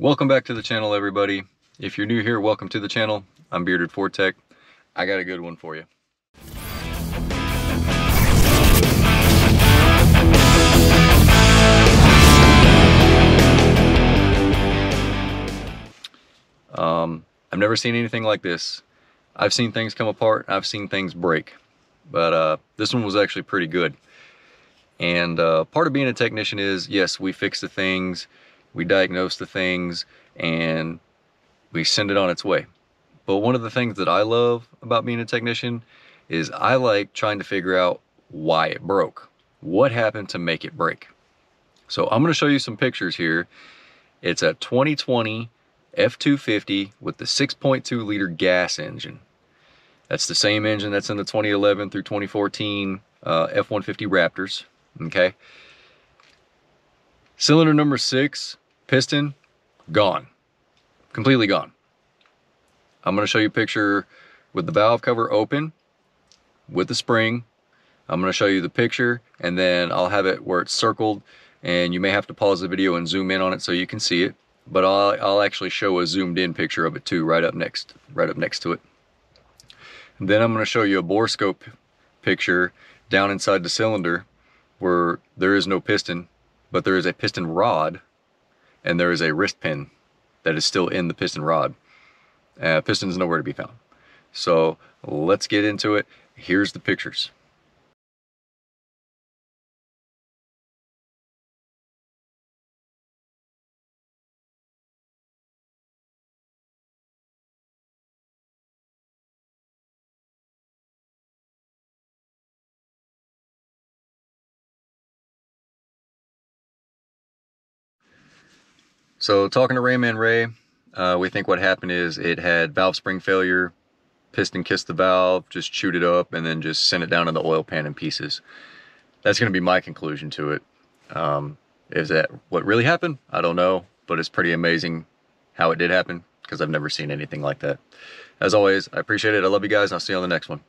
Welcome back to the channel, everybody. If you're new here, welcome to the channel. I'm Bearded Ford Tech. I got a good one for you. Um, I've never seen anything like this. I've seen things come apart, I've seen things break, but uh, this one was actually pretty good. And uh, part of being a technician is, yes, we fix the things, we diagnose the things, and we send it on its way. But one of the things that I love about being a technician is I like trying to figure out why it broke. What happened to make it break? So I'm going to show you some pictures here. It's a 2020 F250 with the 6.2 liter gas engine. That's the same engine that's in the 2011 through 2014 uh, F-150 Raptors, okay? Cylinder number six, piston, gone. Completely gone. I'm gonna show you a picture with the valve cover open, with the spring. I'm gonna show you the picture, and then I'll have it where it's circled, and you may have to pause the video and zoom in on it so you can see it but I'll, I'll actually show a zoomed in picture of it too right up next right up next to it and then I'm going to show you a bore scope picture down inside the cylinder where there is no piston but there is a piston rod and there is a wrist pin that is still in the piston rod. Uh, piston's nowhere to be found. So let's get into it. Here's the pictures So talking to Rainman Ray, uh, we think what happened is it had valve spring failure, piston kissed the valve, just chewed it up, and then just sent it down in the oil pan in pieces. That's going to be my conclusion to it. Um, is that what really happened? I don't know, but it's pretty amazing how it did happen because I've never seen anything like that. As always, I appreciate it. I love you guys. and I'll see you on the next one.